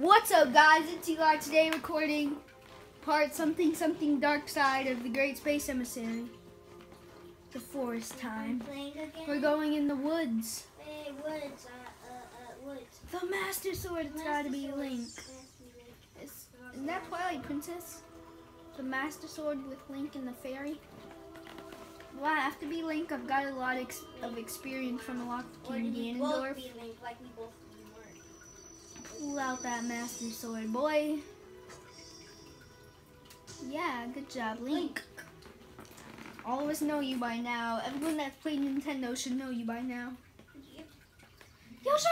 What's up guys, it's Eli today recording part something something dark side of the Great Space Emissary. The forest time. We're going in the woods. Hey, woods, uh, uh, uh, woods. The Master Sword, it's gotta be Master Link. Is, isn't that Twilight Princess? The Master Sword with Link and the Fairy? Well, I have to be Link. I've got a lot ex of experience from a lot of both Ganondorf. like we both we weren't? Pull out that Master Sword, boy. Yeah, good job, Link. All of us know you by now. Everyone that's played Nintendo should know you by now. Yep. Yoshi!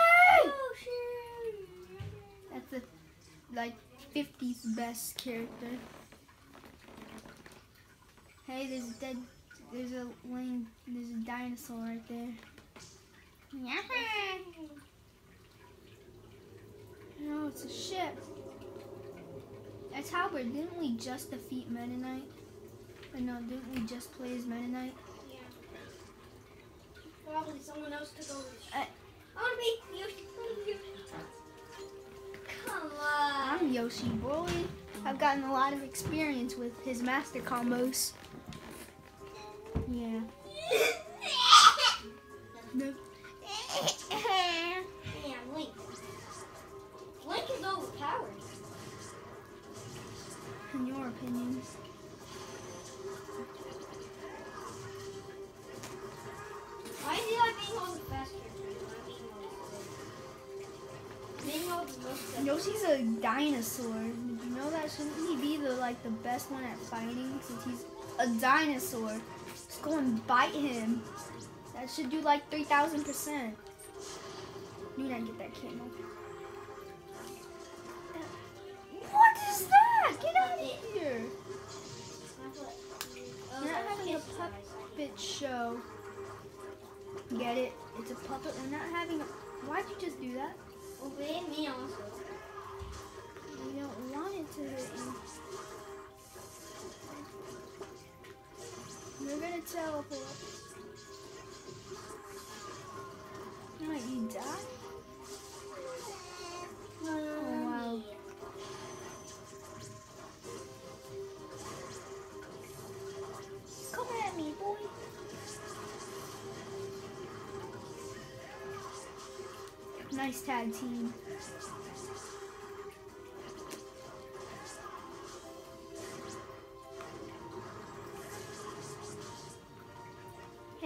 Oh. That's the like 50th best character. Hey, there's a dead. There's a lane. There's a dinosaur right there. Yeah. It's a ship. That's Halberd. Didn't we just defeat Knight? Or no, didn't we just play as Knight? Yeah. Probably someone else took over. Uh, I want to be Yoshi. I wanna be Yoshi. Come on. I'm Yoshi boy. I've gotten a lot of experience with his master combos. Yeah. Yoshi's a dinosaur. Did you know that? Shouldn't he be the like the best one at fighting since he's a dinosaur? Just go and bite him. That should do like 3,000%. Knew I'd get that candle. What is that? Get out of here. We're not having a Kiss's pup- eyes. Bit show. Get it? It's a puppet. We're not having a. Why'd you just do that? Obey me also. We don't want it to hit you. We're gonna teleport. Might you die? Oh, wow. Come at me, boy. Nice tag team.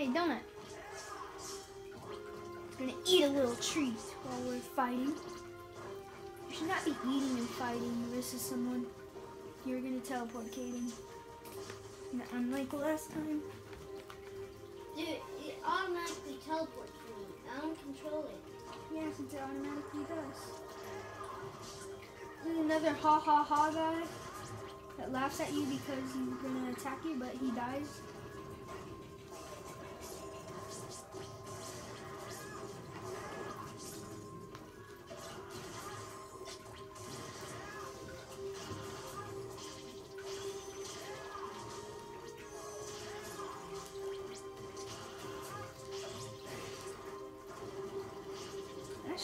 Hey, Donut. Gonna eat a little treat while we're fighting. You should not be eating and fighting versus someone. You're gonna teleport Kaden. Unlike last time. Dude, it automatically teleports me. I don't control it. Yeah, since it automatically does. There's another ha ha ha guy that laughs at you because he's gonna attack you, but he dies.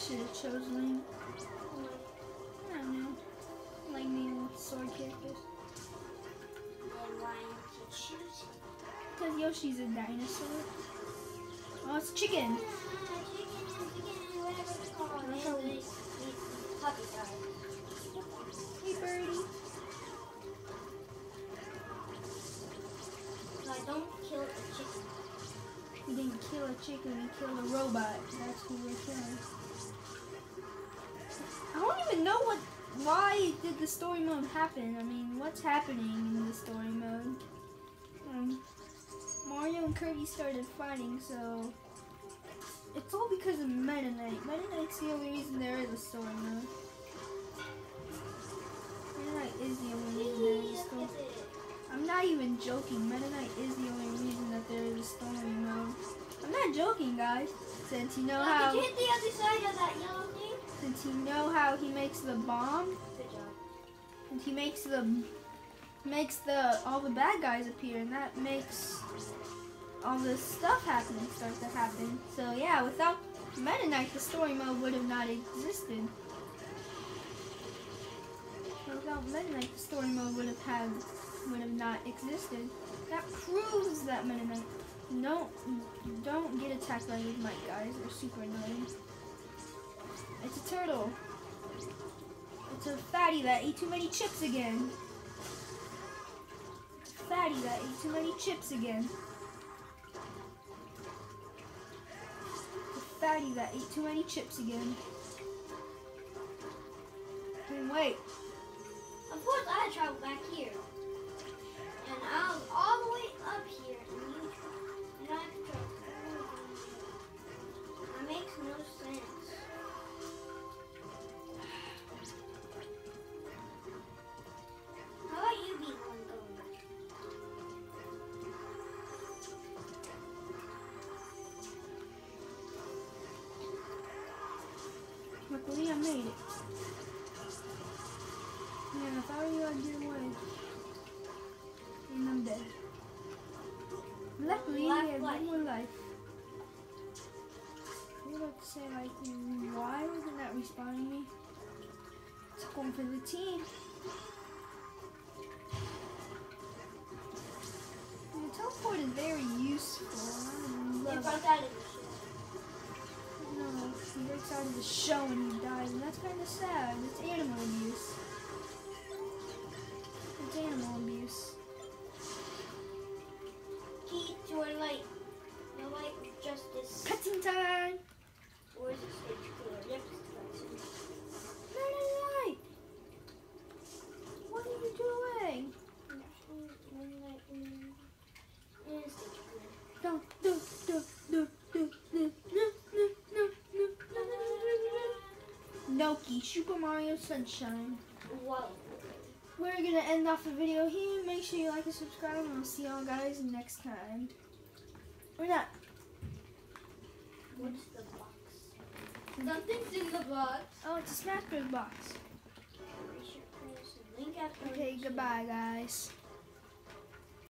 I should have chose Link. I don't know. Like me with sword characters. Why you choose? Because Yoshi's a dinosaur. Oh, it's chicken. Hey, birdie. I don't kill the chicken. We didn't kill a chicken, we killed a robot. That's who we're killing. I don't even know what. Why did the story mode happen? I mean, what's happening in the story mode? Um, Mario and Kirby started fighting, so it's all because of Meta Knight. Meta Knight's the only reason there is a story mode. Meta Knight is the only reason there is a story. Look at it. I'm not even joking. Meta Knight is the only reason that there is a story mode. I'm not joking, guys. Since you know Now, how, hit the other side of that yellow thing? You know how he makes the bomb, and he makes the makes the all the bad guys appear, and that makes all this stuff happening start to happen. So yeah, without Meta Knight, the story mode would have not existed. without Meta Knight, the story mode would have had would have not existed. That proves that Meta Knight don't don't get attacked by these Mike guys. They're super annoying. It's a turtle. It's a fatty that ate too many chips again. Fatty that ate too many chips again. Fatty that ate too many chips again. Hey, wait. Of course, I travel back here. And I was all the way up here, and you and I travel. That makes no sense. Luckily, I made it. Man, if I were you, I'd get away. And I'm dead. Luckily, I have life. one more life. I would like to say, like, why wasn't that respawning me? It's going for the team. The teleport is very useful. I love it. He breaks out of the show when he dies, and that's kind of sad. It's animal abuse. It's animal abuse. key to our light. The light of justice. Cutting time! Or is it stage four? Yep, No, no, no! What are you doing? No, no, no, no, Super Mario Sunshine. Whoa. We're gonna end off the video here. Make sure you like and subscribe, and we'll see y'all guys next time. We're not. What's the box? Something's in the box. Oh, it's a Smash Bros. box. Okay, goodbye, guys.